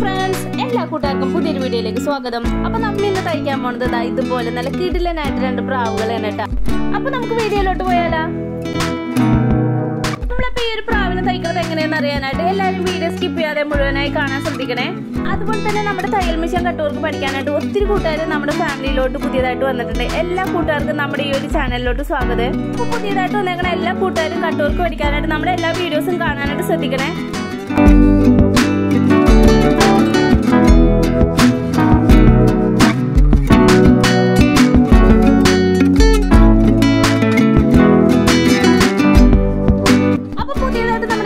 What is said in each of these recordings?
Friends എല്ലാ കൂട്ടുകാർക്കും പുതിയൊരു വീഡിയോയിലേക്ക് സ്വാഗതം. അപ്പൊ നമ്മൾ ഇന്ന് തയ്ക്കാൻ പോണത് ഇതാ ഇതുപോലെ നല്ല കിടിലനായിട്ട് രണ്ട് പ്രാവുകളാണ് കേട്ടോ. അപ്പൊ നമുക്ക് വീഡിയോയിലോട്ട് പോയാലോ? നമ്മളിപ്പോ ഈ തയ്ക്കുന്നത് അറിയാനായിട്ട് എല്ലാവരും വീഡിയോ സ്കിപ്പ് ചെയ്യാതെ മുഴുവനായി കാണാൻ ശ്രദ്ധിക്കണേ. അതുപോലെ തന്നെ നമ്മുടെ തയ്യൽ മിഷൻ കട്ടൂർക്ക് പഠിക്കാനായിട്ട് ഒത്തിരി കൂട്ടുകാർ നമ്മുടെ ഫാമിലിയിലോട്ട് പുതിയതായിട്ട് വന്നിട്ടുണ്ട്. എല്ലാ കൂട്ടുകാർക്കും നമ്മുടെ ഈ ഒരു ചാനലിലോട്ട് സ്വാഗതം. പുതിയതായിട്ട് വന്നേക്കണ എല്ലാ കൂട്ടുകാരും കട്ടൂർക്ക് പഠിക്കാനായിട്ട് നമ്മുടെ എല്ലാ വീഡിയോസും കാണാനായിട്ട് ശ്രദ്ധിക്കണേ.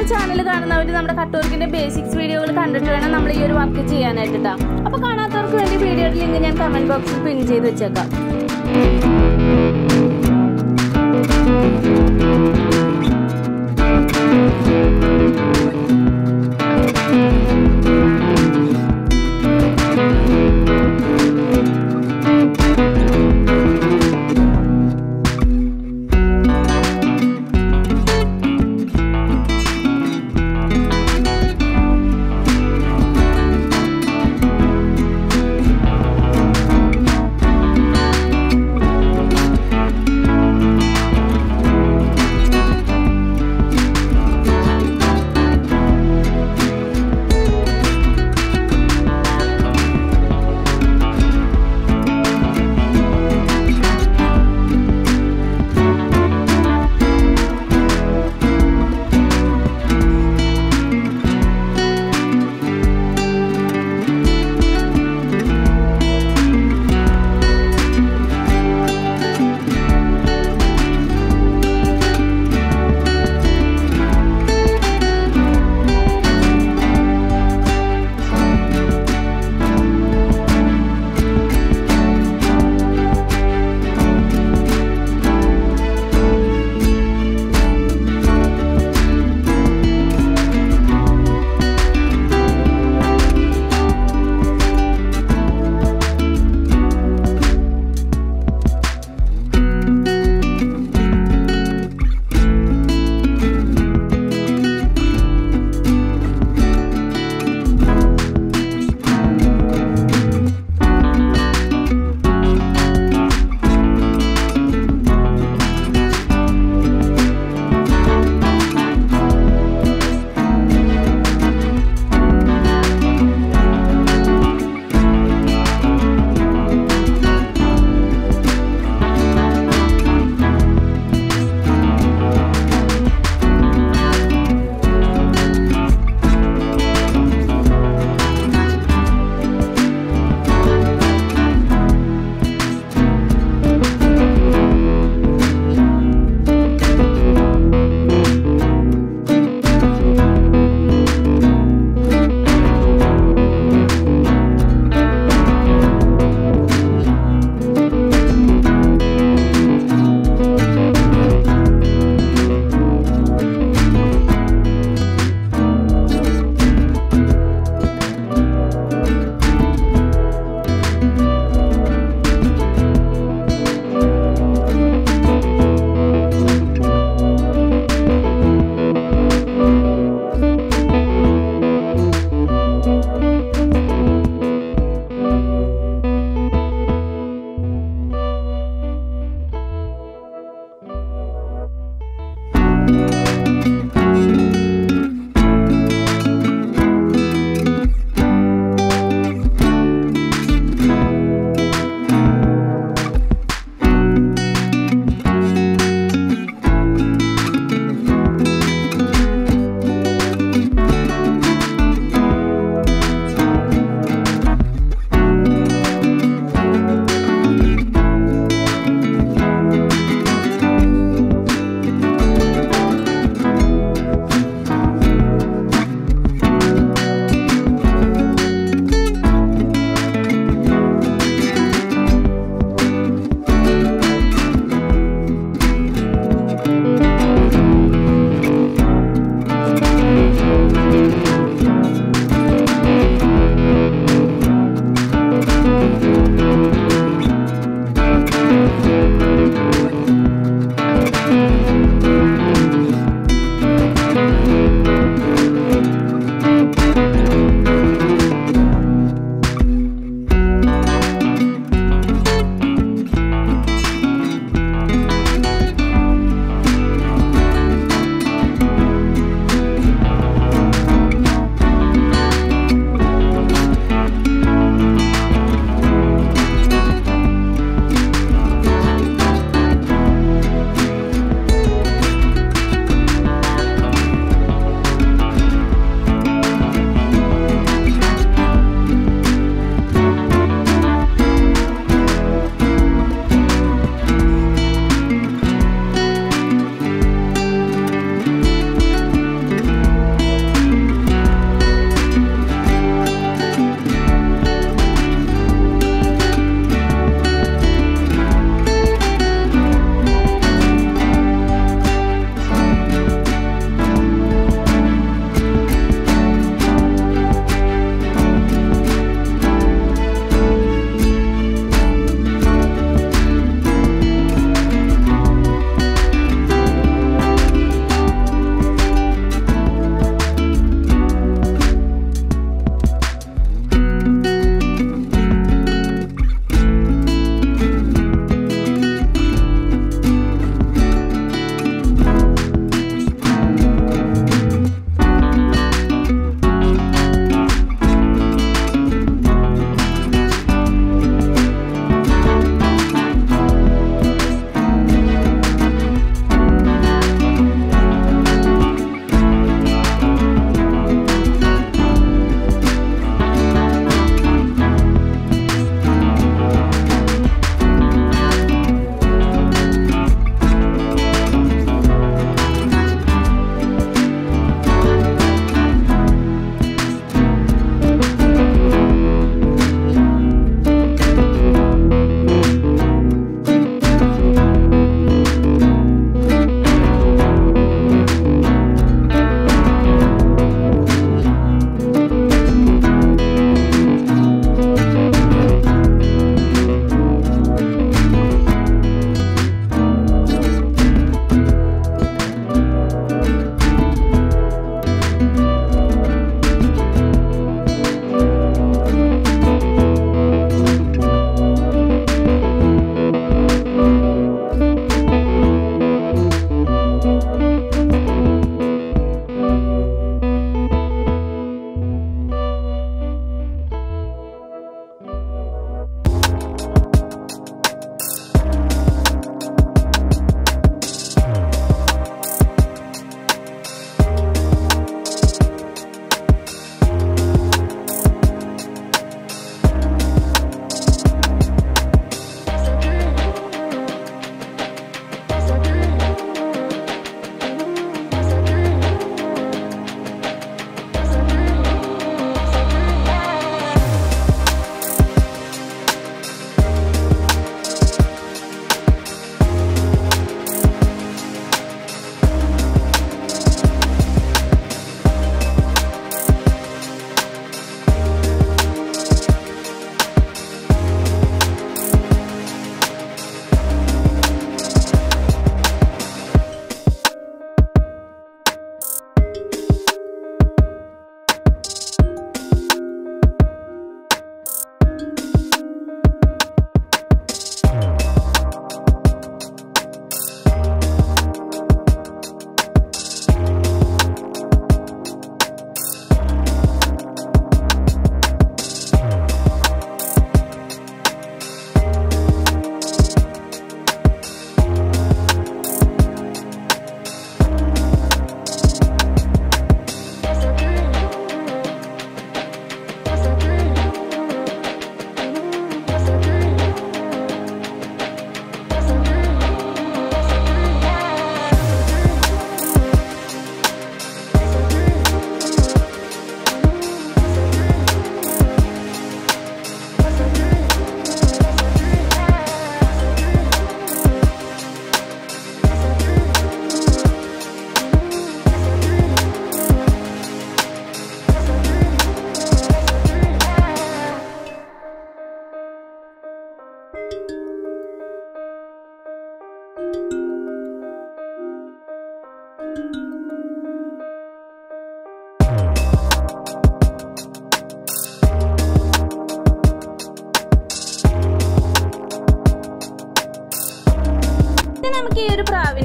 ചാനൽ കാണുന്നവർ നമ്മുടെ കട്ടൂർക്കിന്റെ ബേസിക്സ് വീഡിയോകൾ കണ്ടിട്ട് വേണം നമ്മൾ ഈ ഒരു വർക്ക് ചെയ്യാനായിട്ട് ട്ടോ. അപ്പൊ കാണാത്തവർക്ക് വേണ്ടി വീഡിയോയുടെ ലിങ്ക് ഞാൻ കമന്റ് ബോക്സിൽ പിൻ ചെയ്ത് വെച്ചേക്കാം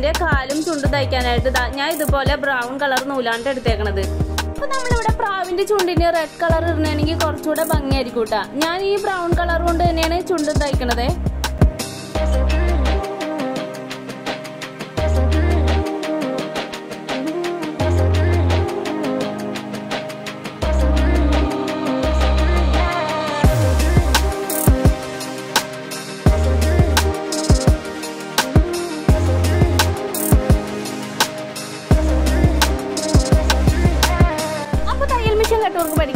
പ്രാവിന്റെ കാലും ചുണ്ട് തയ്ക്കാനായിട്ട് ഞാൻ ഇതുപോലെ ബ്രൗൺ കളർ നൂലാണ്ട് എടുത്തേക്കണത്. അപ്പൊ നമ്മളിവിടെ പ്രാവിന്റെ ചുണ്ടിന് റെഡ് കളർ ഇടണമെങ്കിൽ കുറച്ചുകൂടെ ഭംഗിയായിരിക്കും കേട്ടാ ഞാൻ ഈ ബ്രൗൺ കളർ കൊണ്ട് തന്നെയാണ് ചുണ്ടും തയ്ക്കണത്.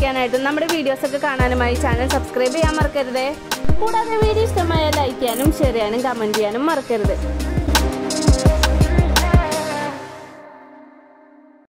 പഠിക്കാനായിട്ട് നമ്മുടെ വീഡിയോസ് ഒക്കെ കാണാനുമായി ചാനൽ സബ്സ്ക്രൈബ് ചെയ്യാൻ മറക്കരുത്. കൂടാതെ വീഡിയോ ഇഷ്ടമായ ലൈക്ക് ചെയ്യാനും ഷെയർ ചെയ്യാനും കമന്റ് ചെയ്യാനും മറക്കരുത്.